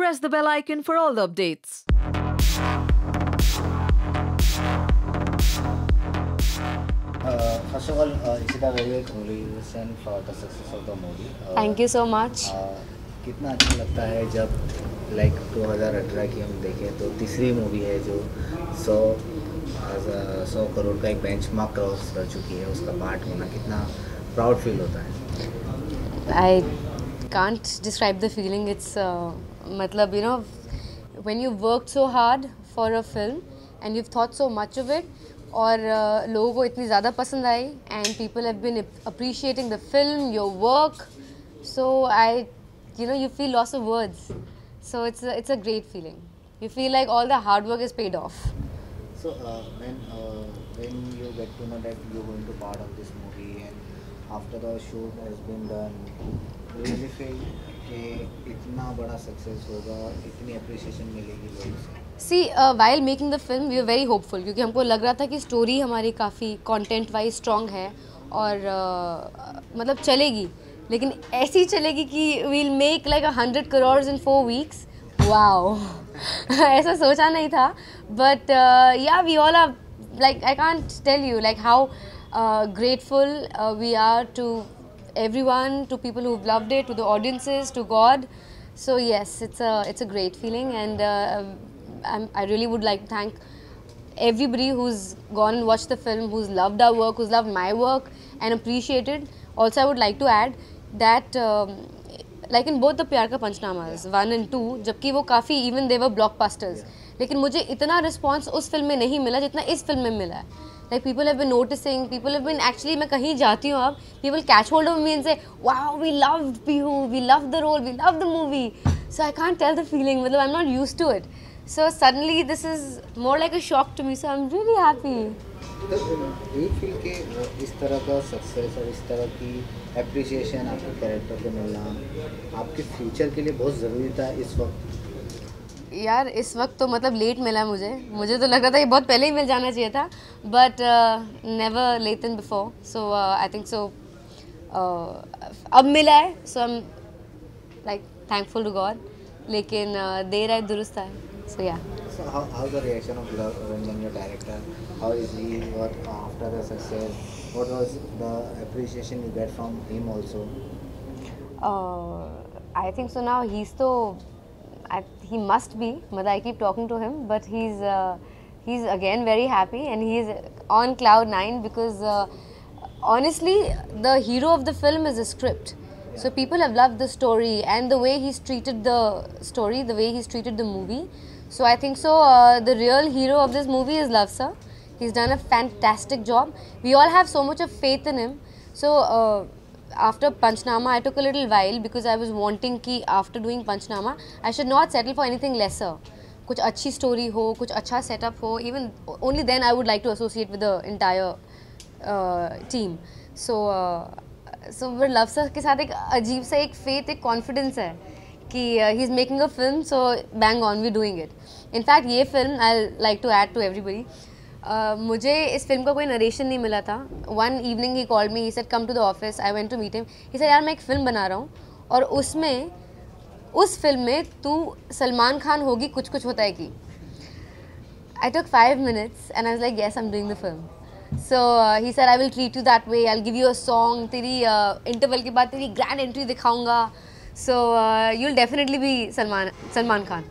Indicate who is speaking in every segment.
Speaker 1: press the bell icon for all the updates.
Speaker 2: Uh, first of all, uh, Ishita, very very congratulations for the success of the movie. Uh,
Speaker 3: you so much
Speaker 2: uh, कितना अच्छा लगता है जब like 2018 की हम देखें तो तीसरी मूवी है जो 100 सौ करोड़ का एक बेंचमार्क क्रॉस कर चुकी है उसका पार्ट होना कितना प्राउड फील होता है
Speaker 3: I can't describe the feeling it's uh, matlab you know when you've worked so hard for a film and you've thought so much of it और uh, लोगों को इतनी ज़्यादा पसंद आई and people have been appreciating the film your work so I you know you feel loss of words so it's a, it's a great feeling you feel like all the hard work is paid off
Speaker 2: So uh, when uh, when you get to know that you're going to part of this movie and after the shoot has been done, से।
Speaker 3: While making the film we are very hopeful क्योंकि हमको लग रहा था कि story हमारी काफ़ी content wise strong है और uh, मतलब चलेगी। लेकिन ऐसी चलेगी कि we'll make like a hundred crore in four weeks wow ऐसा सोचा नहीं था। But yeah we all are like I can't tell you like how grateful we are to everyone, to people who've loved it, to the audiences, to God. So yes, it's a it's a great feeling, and uh, I'm, I really would like to thank everybody who's gone and watched the film, who's loved our work, who's loved my work and appreciated. Also, I would like to add that. Um, like in both the Pyaar Ka Punchnamas one and to जबकि वो काफ़ी even देवर blockbusters लेकिन मुझे इतना response उस film में नहीं मिला जितना इस फिल्म में मिला है like people have been noticing people have been actually मैं कहीं जाती हूँ अब people catch hold of me and say wow we love Pihu we love the role we love the movie so I can't tell the feeling मतलब I am not use to it so suddenly this is more like a shock to me so I am
Speaker 2: really happy you feel कि इस तरह का success और इस तरह की appreciation आपके कैरेक्टर को मिलना, आपके फ्यूचर के लिए बहुत ज़रूरी था इस वक्त?
Speaker 3: यार इस वक्त तो मतलब लेट मिला मुझे। मुझे तो लग रहा था ये बहुत पहले ही मिल जाना चाहिए था but never late in before so I think so अब मिला है so I am like thankful to God लेकिन uh, देर आए दुरुस्त आए
Speaker 2: so
Speaker 3: yeah I think so now he is तो he must be I keep talking to him but he's uh, he's again very happy and he's on cloud nine because uh, honestly the hero of the film is a script. So people have loved the story and the way he's treated the story the way he's treated the movie. So I think so uh, the real hero of this movie is Love Sir. He's done a fantastic job. We all have so much of faith in him. So uh, after Panchnama, I took a little while because I was wanting कि after doing Panchnama, I should not settle for anything lesser. कुछ अच्छी story हो, कुछ अच्छा setup हो, then I would like to associate with the entire uh, team. So, uh, so फिर Luv sir के साथ एक अजीब सा एक faith, एक confidence है कि he is making a film so bang on we doing it in fact ये film I like to add to everybody Uh, मुझे इस फ़िल्म का कोई नरेशन नहीं मिला था। One evening he called me he said come to the office I went to meet him he sir यार मैं एक फ़िल्म बना रहा हूँ और उसमें उस फ़िल्म में तू सलमान खान होगी कुछ कुछ होता है कि। I took five minutes and I like yes I am doing the film so he sir I will treat you that way I give you a song तेरी इंटरवल के बाद तेरी ग्रैंड एंट्री दिखाऊँगा. So you will definitely be Salman Salman Khan.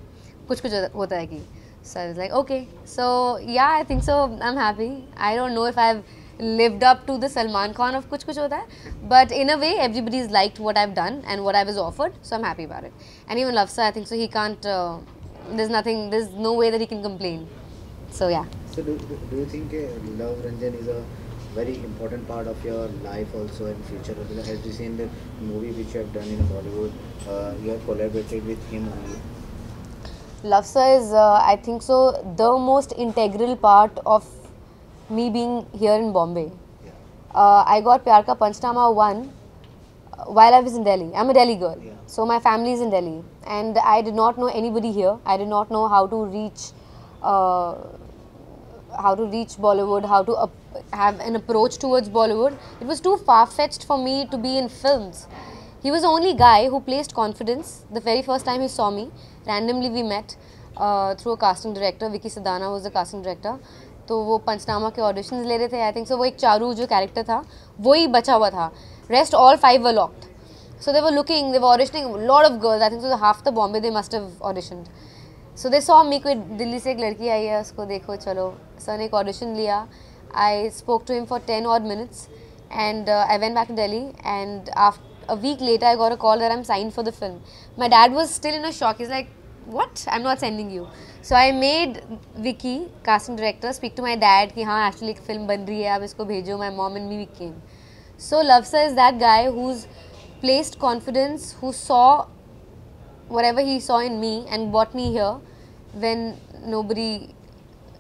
Speaker 3: कुछ कुछ होता है कि। So I was like, okay. So yeah, I think so. I'm happy. I don't know if I've lived up to the Salman Khan of Kuch Kuch Hota Hai, but in a way, everybody's liked what I've done and what I was offered, so I'm happy about it. And even Lafsa, I think so. He can't. Uh, there's nothing. There's no way that he can complain. So yeah.
Speaker 2: So do, do, you think uh, Love Ranjan is a very important part of your life also in future? As you see in the movie which you have done in Bollywood, uh, you have collaborated with him only.
Speaker 3: Lafsa is, uh, I think so, the most integral part of me being here in Bombay.
Speaker 2: Yeah.
Speaker 3: Uh, I got Pyar Ka Panchnama 1 uh, while I was in Delhi. I'm a Delhi girl.
Speaker 2: Yeah.
Speaker 3: So my family is in Delhi. And I did not know anybody here. I did not know how to reach, uh, how to reach Bollywood, how to have an approach towards Bollywood. It was too far-fetched for me to be in films. He was the only guy who placed confidence the very first time he saw me. Randomly we met uh, through a casting director. Vicky Sadana was the casting director. तो वो पंचनामा के auditions ले रहे थे आई think सो वो एक चारू जो character था वही बचा हुआ था rest all five were locked so they were looking they were auditioning lot of girls I think so half the Bombay they must have auditioned so they saw me कोई दिल्ली से एक लड़की आई है उसको देखो चलो सर ने एक ऑडिशन लिया I spoke to him for ten odd minutes and I went back to Delhi and after a week later, I got a call that I'm signed for the film. My dad was still in a shock. He's like, What? I'm not sending you. So I made Vicky, casting director, speak to my dad कि हाँ actually एक film बन रही है आप इसको भेजो. My mom and me came. So Lavsa is that guy who's placed confidence, who saw whatever he saw in me and brought me here when nobody,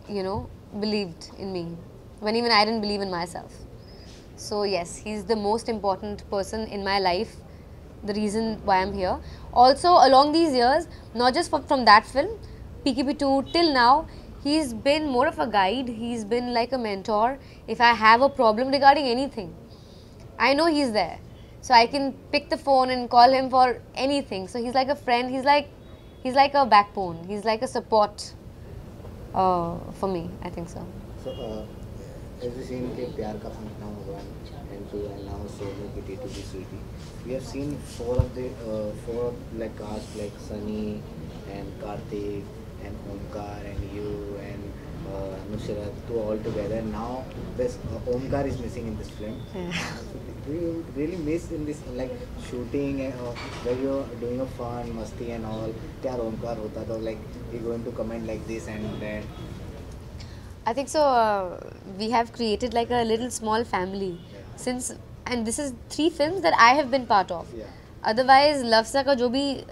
Speaker 3: you know, believed in me. When even I didn't believe in myself. So, yes, he's the most important person in my life, the reason why I'm here. Also, along these years, not just from that film, PKP2 till now, he's been more of a guide, he's been like a mentor. If I have a problem regarding anything, I know he's there. So I can pick the phone and call him for anything. So he's like a friend, he's like he's like a backbone, he's like a support uh, for me, I think so.
Speaker 2: So, uh, ऐसे scene के प्यार का function हो गया एन टू एन now Sonu की टी टू की Sweety we have seen four of the four of like cast like Sunny and Kartik and Omkar and you and Nushrat too all together now this Omkar is missing in this film you really miss in this like shooting doing fun मस्ती and all क्या ओमकार होता था like you going to comment like this and that
Speaker 3: I think so we have created like a little small family since, and this is three films that I have been part of.
Speaker 2: Yeah.
Speaker 3: Otherwise, Lafsa ka jo bhi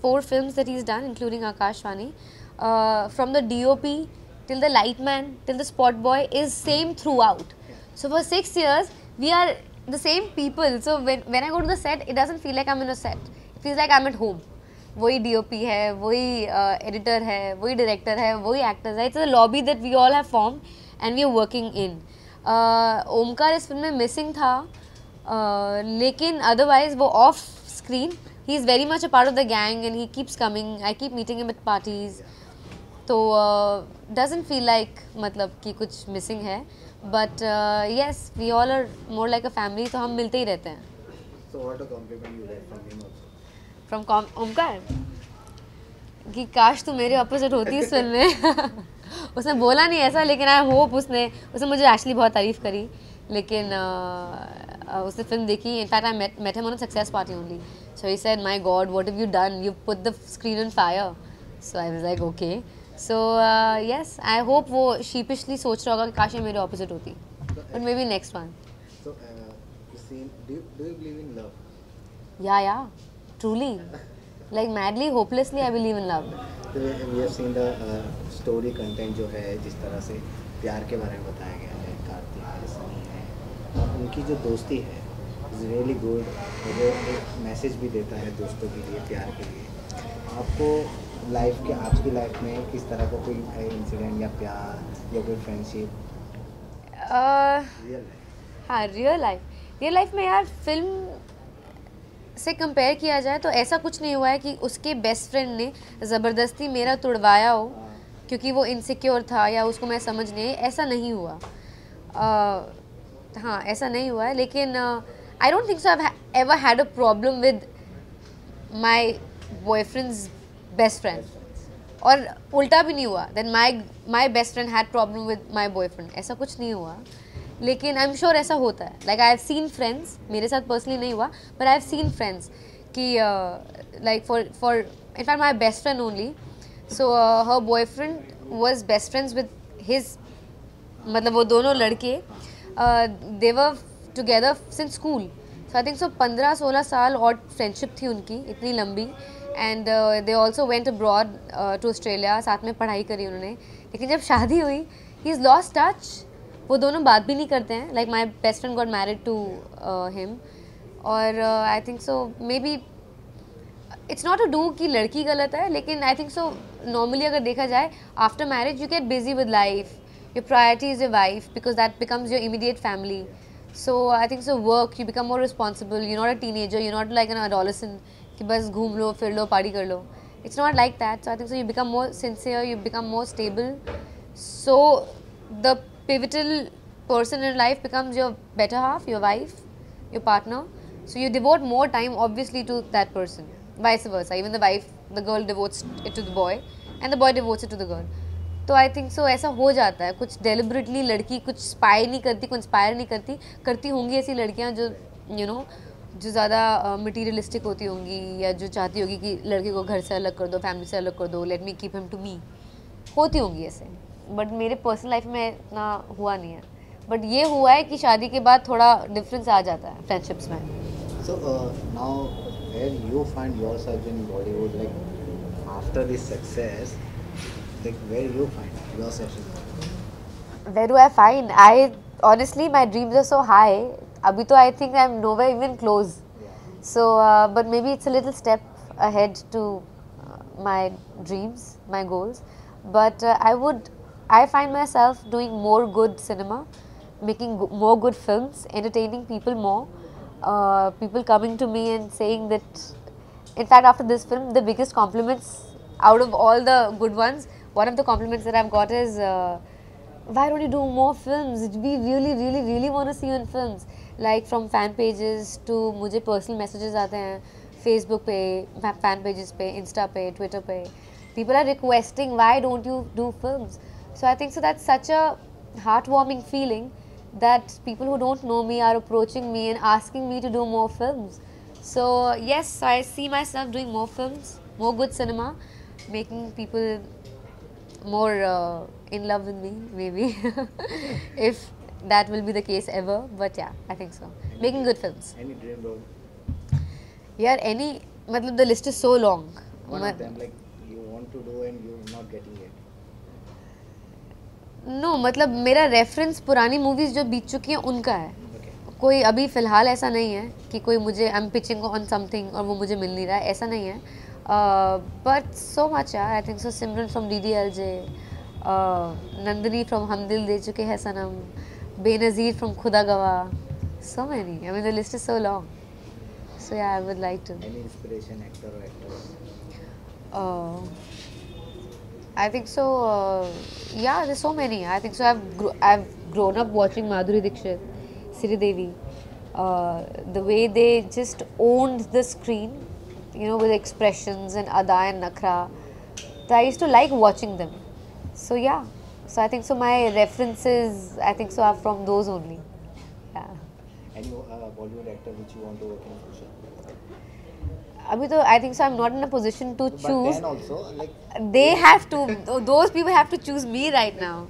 Speaker 3: four films that he's done, including Akashvani, uh, from the DOP till the lightman till the spot boy is same throughout. So for six years, we are the same people. So when when I go to the set, it doesn't feel like I'm in a set. It feels like I'm at home. वही DOP है वही editor uh, है वही director है वही actors है it's a lobby that we all have form and we are working in Omkara इस film में मिसिंग था uh, लेकिन अदरवाइज़ वो off screen he is very much a part of the gang and he keeps coming I keep meeting with parties तो doesn't feel like मतलब कि कुछ missing है but yes we all are more like a family तो हम मिलते ही रहते हैं
Speaker 2: So what a compliment you get from him also.
Speaker 3: From Omkara कि काश तू मेरे अपोजिट होती इस फ़िल्म में उसने बोला नहीं ऐसा लेकिन आई होप उसने उसने मुझे एक्चुअली बहुत तारीफ़ करी। लेकिन uh, उसने फ़िल्म देखी। In fact I met met him on success party only so he said my god what have you done you put the screen on fire so I was like okay so yes I hope वो sheepishly सोच रहा होगा कि काश ये मेरे opposite होती। But may be next one
Speaker 2: या uh, you believe in love?
Speaker 3: Like madly hopelessly I believe in
Speaker 2: love we have seen the uh, story content जो है जिस तरह से प्यार के बारे में बताया गया है कार्तिक है सनी है और उनकी जो दोस्ती है इज़ रियली गुड वो एक मैसेज भी देता है दोस्तों के लिए प्यार के लिए। आपको लाइफ के आपकी लाइफ में किस तरह का कोई इंसिडेंट या प्यार या कोई फ्रेंडशिप
Speaker 3: हाँ रियल लाइफ रियल लाइफ में यार फ़िल्म से कंपेयर किया जाए तो ऐसा कुछ नहीं हुआ है कि उसके बेस्ट फ्रेंड ने ज़बरदस्ती मेरा तुड़वाया हो क्योंकि वो इनसिक्योर था या उसको मैं समझ नहीं आई ऐसा नहीं हुआ। uh, हाँ ऐसा नहीं हुआ है लेकिन I don't think so I ever had a problem with my boyfriend's best friend और उल्टा भी नहीं हुआ then my my best friend had problem with my boyfriend ऐसा कुछ नहीं हुआ। लेकिन आई एम श्योर ऐसा होता है. Like I have seen friends मेरे साथ पर्सनली नहीं हुआ but I have seen friends कि like for for in fact my best friend only so her boyfriend was best friends with his मतलब वो दोनों लड़के they were together since school so I think so पंद्रह सोलह साल और friendship थी उनकी, इतनी लंबी. And they also went abroad to Australia साथ में पढ़ाई करी उन्होंने. लेकिन जब शादी हुई ही इज़ लॉस्ट टच वो दोनों बात भी नहीं करते हैं। Like my best friend got married to him और I think so maybe it's not a do कि लड़की गलत है, लेकिन आई थिंक सो नॉर्मली अगर देखा जाए after marriage you get busy with life your priority is your wife because that becomes your immediate family so I think so work you become more responsible you not a teenager you not like an adolescent कि बस घूम लो, फिर लो party कर लो। It's not like that so I think so you become more sincere you become more stable so the pivotal person in life becomes your better half, your wife, your partner. So you devote more time obviously to that person. Vice versa. Even the wife, the girl devotes it to the boy, and the boy devotes it to the girl. तो I think सो ऐसा हो जाता है कुछ deliberately लड़की कुछ spy नहीं करती कुछ इंस्पायर नहीं करती करती होंगी ऐसी लड़कियाँ जो यू you नो know, जो ज़्यादा मटीरियलिस्टिक uh, होती होंगी या जो चाहती होगी कि लड़के को घर से अलग कर दो फैमिली से अलग कर दो let me keep him to me होती होंगी ऐसे बट मेरे पर्सनल लाइफ में इतना हुआ नहीं है। बट ये हुआ है कि शादी के बाद थोड़ा डिफरेंस आ जाता है फ्रेंडशिप्स में।
Speaker 2: So now where you find yourself in Bollywood like after this success like where you find yourself
Speaker 3: where do I find I honestly my dreams are so high अभी तो I think I am nowhere even close so but maybe it's a little step ahead to my dreams my goals but I would I find myself doing more good cinema, making go- more good films, entertaining people more. Uh, people coming to me and saying that, in fact, after this film, the biggest compliments out of all the good ones, one of the compliments that I've got is. Uh, why don't you do more films? We really, really, really want to see you in films. Like from fan pages to मुझे personal messages आते हैं Facebook पे, fan pages पे, Insta पे, Twitter पे. People are requesting why don't you do films? So I think so that's such a heartwarming feeling that people who don't know me are approaching me and asking me to do more films. So yes, so I see myself doing more films, more good cinema, making people more uh, in love with me maybe if that will be the case ever but yeah i think so making good films
Speaker 2: Any dream role?
Speaker 3: yeah any matlab the list is so long
Speaker 2: One
Speaker 3: Ma-
Speaker 2: of them, like you want to do and you're not getting it.
Speaker 3: No मतलब मेरा reference पुरानी movies जो बीत चुकी हैं उनका है।
Speaker 2: Okay.
Speaker 3: कोई अभी फ़िलहाल ऐसा नहीं है कि कोई मुझे I am pitching on something और वो मुझे मिल नहीं रहा है ऐसा नहीं है। But so much I think so Simran from D D L J Nandini from Hum Dil De चुके हैं सनम Benazir from Khuda Gawah so many I mean the list is so
Speaker 2: long so I would like
Speaker 3: to I think so. Uh, yeah, there's so many. I think so. I've I've grown up watching Madhuri Dixit, Siri Devi. Uh, the way they just owned the screen, you know, with expressions and ada and nakra. I used to like watching them. So yeah. So I think so. My references, I think so, are from those only. Yeah.
Speaker 2: Any uh, Bollywood actor which you want to work in future?
Speaker 3: अभी तो I think so I am not in a position to choose they have to those people have to choose me right now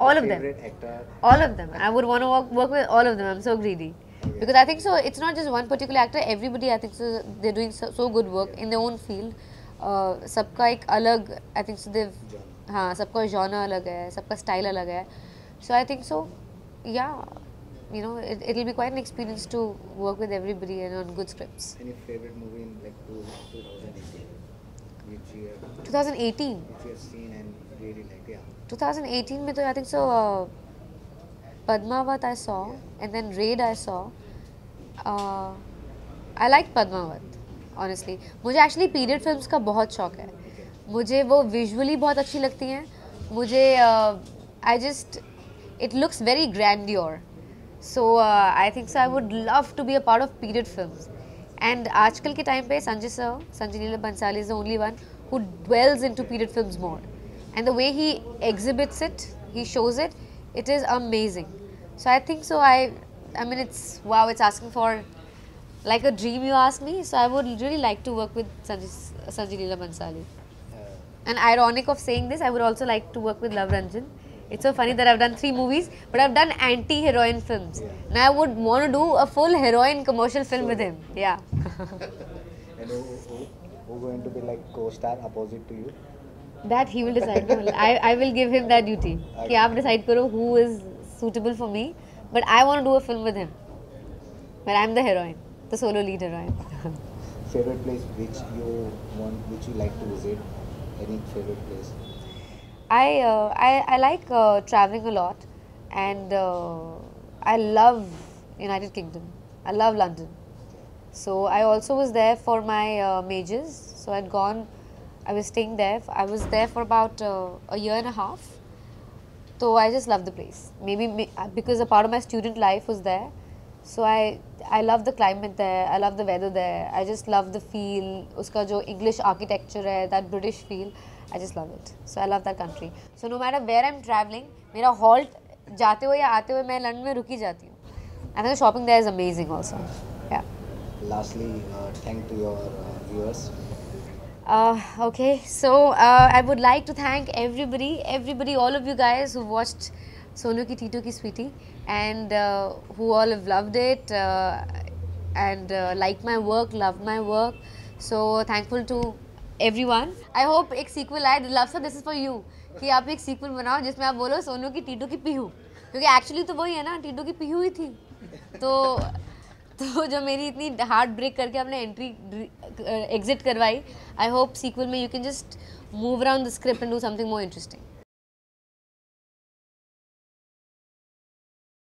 Speaker 3: all of them all of them I would want to work with all of them I am so greedy because I think so it's not just one particular actor everybody I think so they are doing so good work in their own field सबका एक अलग आई think so दे हाँ सबका genre अलग है सबका style अलग है. सो आई थिंक सो या You know, it, it'll be quite an experience to work with everybody and on good scripts.
Speaker 2: Any favorite movie in like two, 2018 which you have,
Speaker 3: 2018.
Speaker 2: which you have seen and really like yeah.
Speaker 3: 2018 में तो I think so Padmaavat I saw and then Raid I saw I like Padmaavat honestly मुझे actually period films का बहुत शौक है मुझे वो visually बहुत अच्छी लगती हैं मुझे I just it looks very grandeur so I think so I would love to be a part of period films and आजकल के टाइम पे Sanjay sir Sanjay Leela Bhansali is the only one who dwells into period films more and the way he exhibits it he shows it it is amazing so i think so i i mean it's wow it's asking for like a dream you ask me so i would really like to work with sanjay, sanjay leela bansali
Speaker 2: Uh,
Speaker 3: and ironic of saying this i would also like to work with love ranjan it's so funny that i've done three movies but i've done anti-heroine films now i would want to do a full heroine commercial film with him yeah
Speaker 2: and who, who, who going to be like co-star opposite to you?
Speaker 3: That he will decide. No, I, I will give him that duty. कि आप decide करो who is suitable for me. But I want to do a film with him. Where I'm the heroine, the solo lead heroine.
Speaker 2: Favorite place which you want, which you like to visit? Any favorite place?
Speaker 3: I, uh, I, I like uh, traveling a lot and uh, I love United Kingdom. I love London. So I also was there for my uh, majors. So I'd gone, I was staying there. I was there for about uh, a year and a half. So I just love the place. Maybe uh, because a part of my student life was there. So I I love the climate there. I love the weather there. I just love the feel. Uska jo English architecture hai, that British feel. I just love it. So I love that country. So no matter where I'm traveling, मेरा halt जाते हुए या आते हुए मैं London में रुकी जाती हूँ. And the shopping there is amazing also. Yeah.
Speaker 2: Lastly, uh, thank to your uh, viewers.
Speaker 3: Uh, okay, so uh, I would like to thank everybody, everybody, all of you guys who watched Sonu ki Tito ki Sweetie and uh, who all have loved it uh, and uh, liked my work, loved my work. So thankful to everyone. I hope एक sequel आए. Love sir this is for you कि आप एक sequel बनाओ जिसमें आप बोलो सोनू की टीटू की पीहू क्योंकि एक्चुअली तो वही है ना, टीटू की पीहू ही थी तो तो जो मेरी इतनी हार्ट ब्रेक करके आपने एंट्री एग्जिट करवाई आई होप सीक्वल में you can just move around the script and do something more interesting